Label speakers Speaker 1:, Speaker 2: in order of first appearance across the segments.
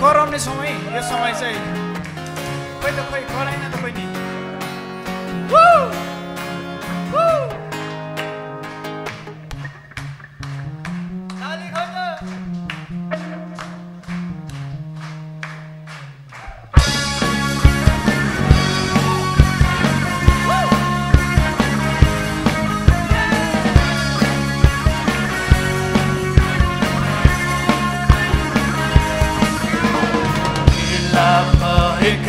Speaker 1: कराउने समय यो समय चाहिँ खै त खै गराइन त बहिनी
Speaker 2: नि। il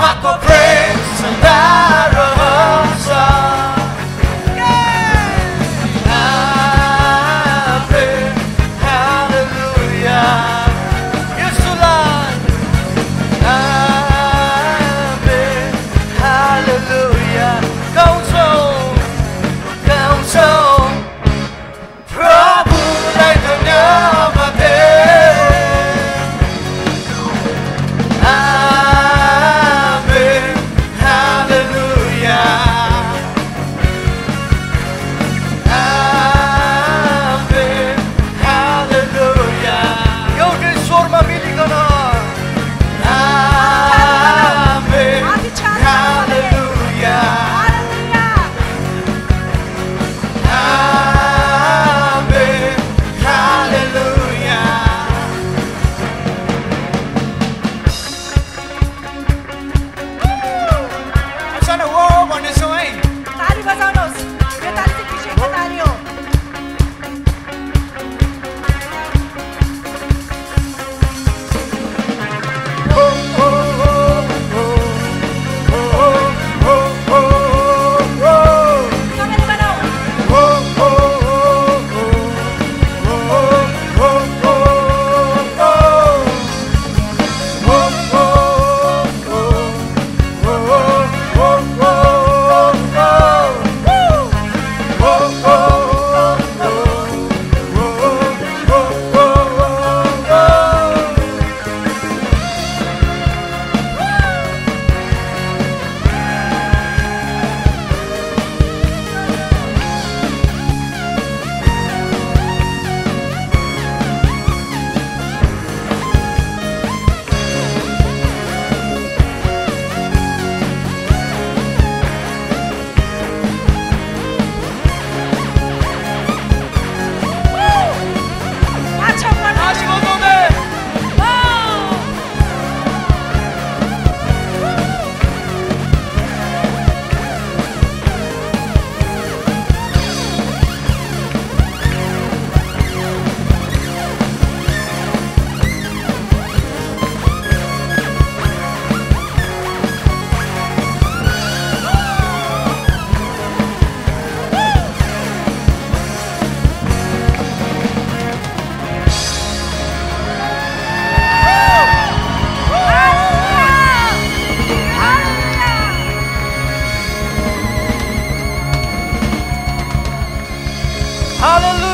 Speaker 2: Jacob Hallelujah.